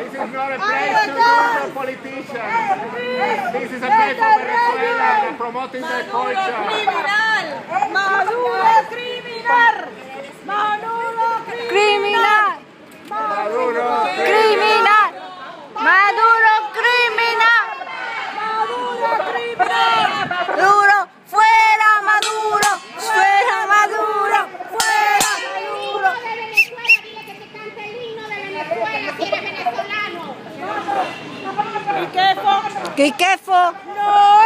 This is not a place to do politicians. This is a place for Venezuela promoting their culture. Quiquefo. Quiquefo. No.